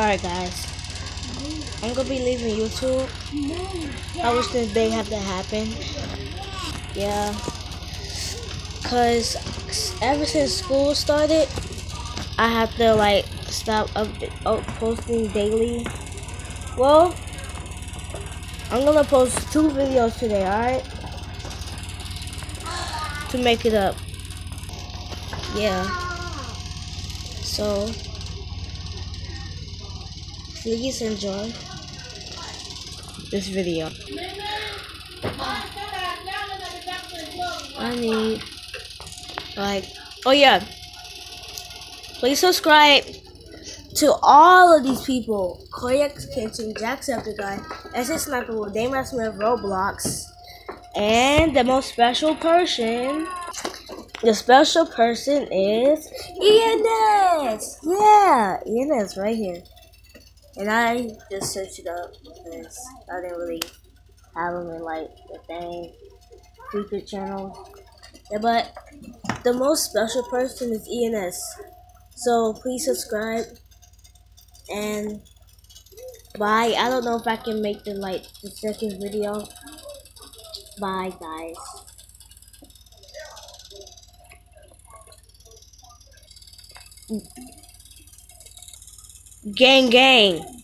Alright, guys. I'm gonna be leaving YouTube. I wish this day had to happen. Yeah. Cause ever since school started, I have to like stop up, up posting daily. Well, I'm gonna post two videos today, alright? To make it up. Yeah. So, please enjoy this video. I need, like, oh yeah. Please subscribe to all of these people. Koyak Kitchen, Jacksepticeye, SS Sniper with Dame Smith, Roblox, and the most special person. The special person is ENS! Yeah, ENS right here. And I just searched it up because I didn't really have them in like the thing, secret channel. Yeah, but the most special person is ENS. So please subscribe and bye. I don't know if I can make the like the second video. Bye guys. Gang gang.